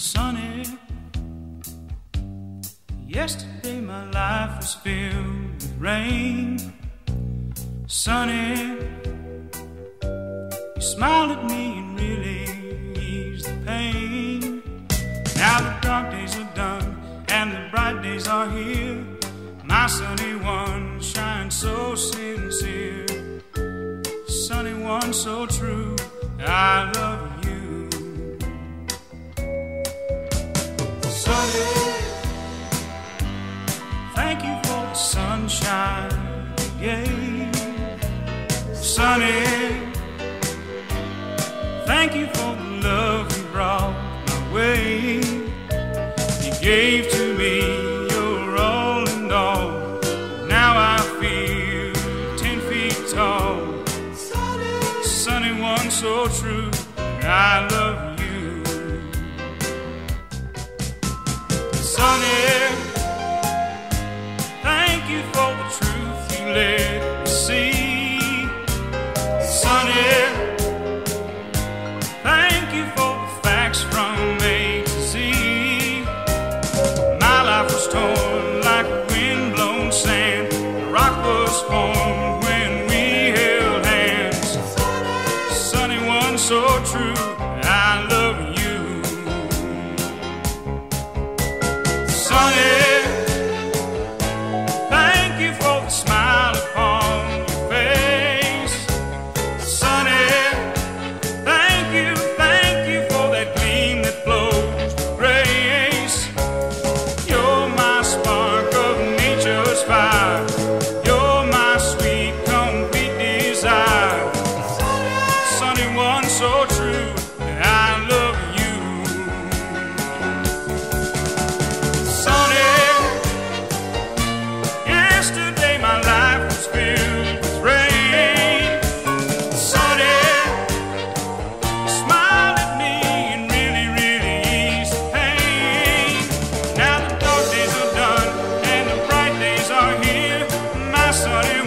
sunny. Yesterday my life was filled with rain. Sunny, you smiled at me and really eased the pain. Now the dark days are done and the bright days are here. My sunny one shines so sincere. Sunny one so true. I love you. Thank you for the sunshine gave. Sunny, thank you for the love you brought my way. You gave to me your all and all. Now I feel ten feet tall. Sunny one so true. I love you. Sunny, let me see. Sunny, passaré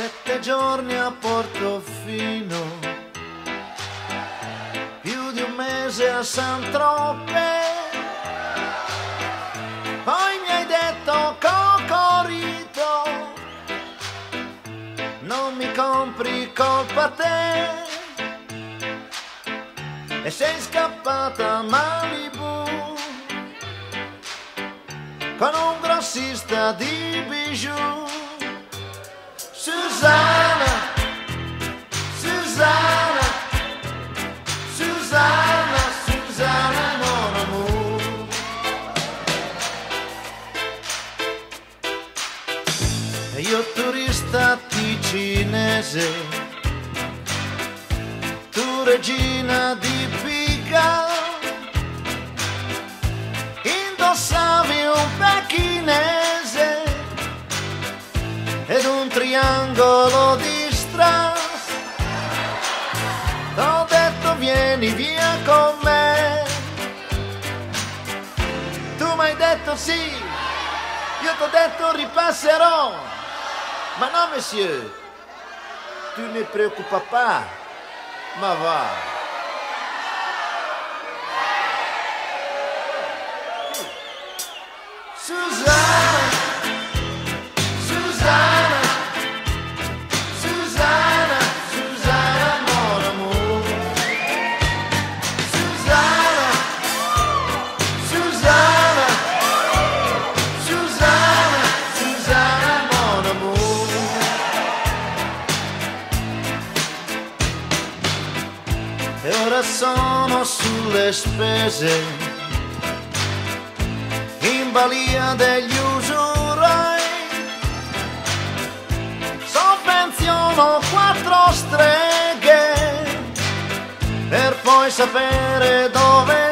Sette giorni a Portofino, più di un mese a San Troppe. Poi mi hai detto Cocorito, non mi compri colpa te. E sei scappata a Malibu con un grossista di bijou. Susanna, Susanna, Susanna, Susanna, mon turista ticinese, tu regina di ed un triangolo di strass. T'ho detto vieni via con me. Tu mi hai detto sì, io t'ho detto ripasserò. Ma no, monsieur, tu ne preoccupa pas, ma va. Spese in balia degli usurai. Sovvenziono quattro streghe per poi sapere dove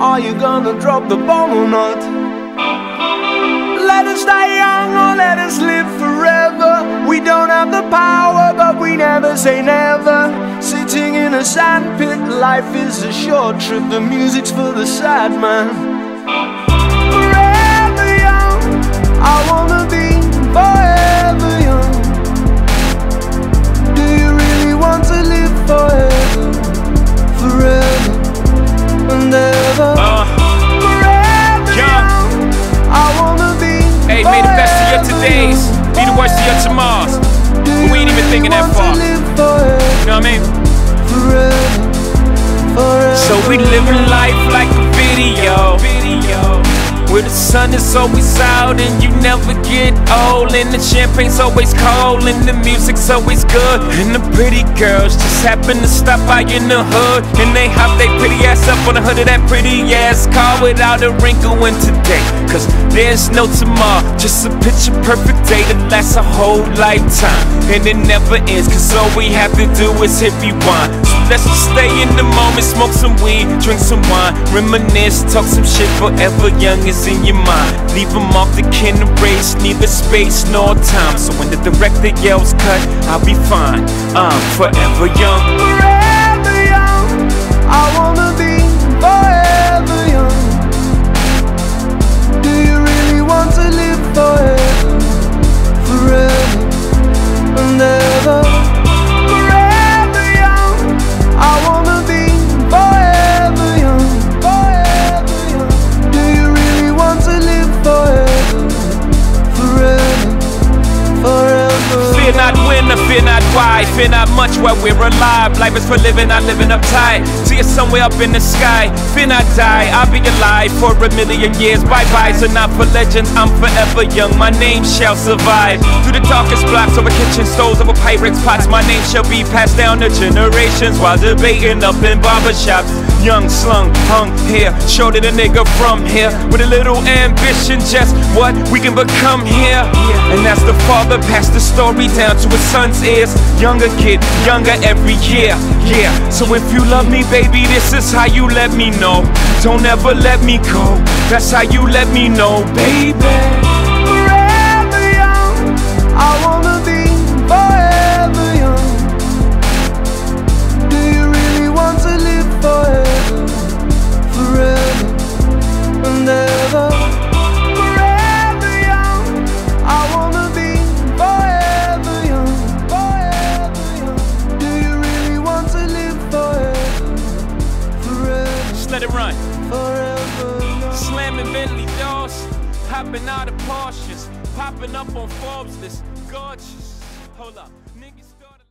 Are you gonna drop the bomb or not? Let us die young or let us live forever. We don't have the power, but we never say never. Sitting in a sandpit, life is a short trip. The music's for the sad man. Forever young, I wanna be forever young. Do you really want to live forever? Worst of your tomorrows. Do we ain't even thinking that far. You know what I mean? So we living life like a video. Where the sun is always out and you never get old. And the champagne's always cold and the music's always good. And the pretty girls just happen to stop by in the hood. And they hop their pretty ass up on the hood of that pretty ass car without a wrinkle in today. Cause there's no tomorrow, just a picture perfect day that lasts a whole lifetime. And it never ends, cause all we have to do is hit rewind. Let's just stay in the moment, smoke some weed, drink some wine, reminisce, talk some shit forever young is in your mind. Leave them off the kin race, neither space nor time. So when the director yells cut, I'll be fine. I'm forever young. Not when fear not why. Fear not much while we're alive. Life is for living, I'm living uptight. See us somewhere up in the sky. Not die. I'll be alive for a million years. Bye bye. So not for legends. I'm forever young. My name shall survive. Through the darkest blocks over kitchen stoves, over Pyrex pots. My name shall be passed down to generations while debating up in barbershops. Young, slung, hung here. Shorter the nigga from here. With a little ambition, just what we can become here. And as the father passed the story down to his son's ears. Younger kid, younger every year. Yeah. So if you love me, baby, this is how you let me know. Don't ever let me go. That's how you let me know, baby.